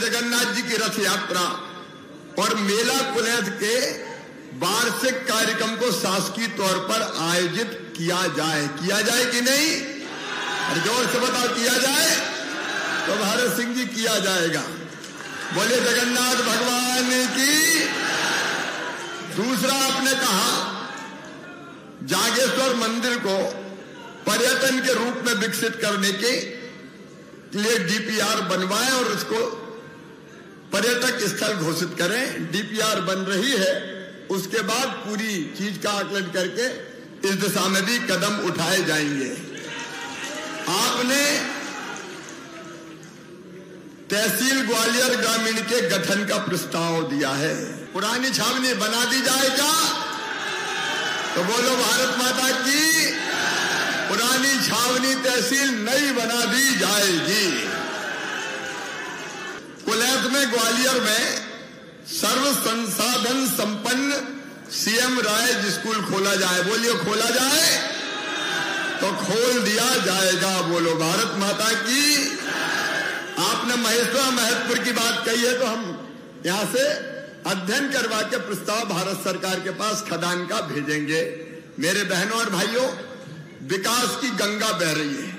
जगन्नाथ जी की रथ यात्रा और मेला कुलैद के वार्षिक कार्यक्रम को शासकीय तौर पर आयोजित किया जाए। किया जाए कि नहीं? और ज़ोर से बताओ, किया जाए? तो भारत सिंह जी किया जाएगा। बोले, जगन्नाथ भगवान की दूसरा आपने कहा, जागेश्वर मंदिर को पर्यटन के रूप में विकसित करने के लिए डीपीआर बनवाएँ और उसको पर्यटक स्थल घोषित करें। डीपीआर बन रही है। उसके बाद पूरी चीज़ का आकलन करके इस दिशा में भी कदम उठाए जाएँगे। आपने तहसील ग्वालियर ग्रामीण के गठन का प्रस्ताव दिया है। पुरानी छावनी बना दी जाए क्या तो बोलो, भारत माता की पुरानी छावनी तहसील नई बना दी कुलैत में ग्वालियर में सर्व संसाधन संपन्न सीएम राय स्कूल खोला जाए। बोलिए, खोला जाए? तो खोल दिया जाएगा बोलो भारत माता की, आपने महेश्वर महत्वपुर की बात कही है तो हम यहाँ से अध्ययन करवा के प्रस्ताव भारत सरकार के पास खदान का भेजेंगे। मेरे बहनों और भाइयों, विकास की गंगा बह रही है।